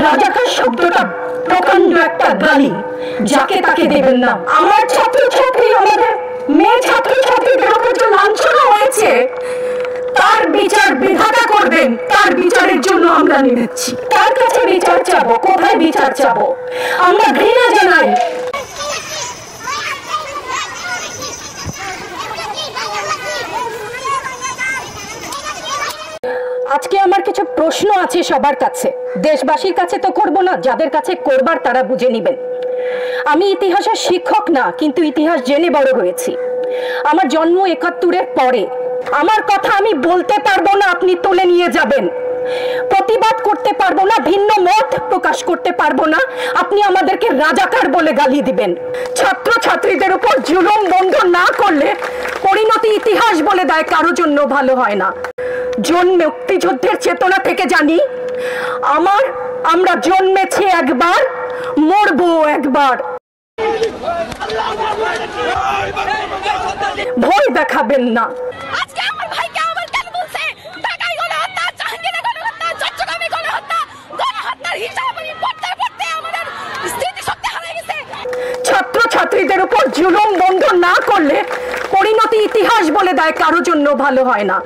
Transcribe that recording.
রাজাকার শব্দটা প্রকাণ্ড একটা গালি যাকে তাকে দেবেন না। আমার ছাত্র ছাত্রী আমাদের মেয়ে ছাত্র ছাত্রীদের উপর যে লাঞ্ছনা হয়েছে, তার বিচার বিধাতা করবেন, তার বিচারের জন্য আমরা নেমেছি। তার কাছে বিচার চাবো? কোথায় বিচার চাবো? আমরা ঘৃণা জানাই আজকে আমার কিছু প্রশ্ন আছে সবার কাছে। দেশবাসীর কাছে তো করব না, যাদের কাছে করবার তারা বুঝে নেবেন। আমি ইতিহাসের শিক্ষক না, কিন্তু ইতিহাস জেনে বড় হয়েছি। আমার জন্ম একাত্তরের পরে। আমার কথা আমি বলতে পারব না, আপনি তুলে নিয়ে যাবেন। প্রতিবাদ করতে পারব না, ভিন্ন মত প্রকাশ করতে পারব না। আপনি আমাদেরকে রাজাকার বলে গালি দিবেন। ছাত্র ছাত্রীদের উপর জুলুম বন্ধ না করলে পরিণতি ইতিহাস বলে দেয়, কারও জন্য ভালো হয় না। জন্মে মুক্তিযুদ্ধের চেতনা থেকে জানি। আমার আমরা জন্মেছি একবার মরবো একবার। ভয় দেখাবেন না। আজকে আমার ভাইকে আবার কেন বলছে? ঢাকায় গণহত্যা জাহাঙ্গীরে গণহত্যা চট্টগ্রামে গণহত্যা গণহত্যার হিসাব আমি পড়তে পড়তে আমাদের স্মৃতিশক্তি হারিয়ে গেছে। ছাত্র ছাত্রীদের উপর জুলুম বন্ধ না করলে পরিণতি ইতিহাস বলে দেয় কারও জন্য ভালো হয় না।